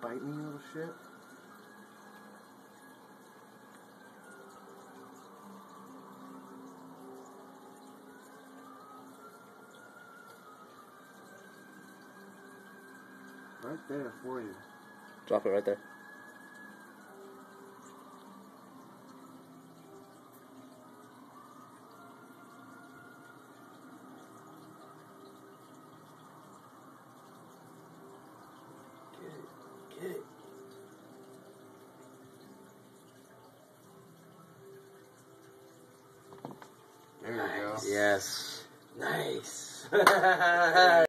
Bite me, little shit. Right there for you. Drop it right there. There you go. Yes. Nice.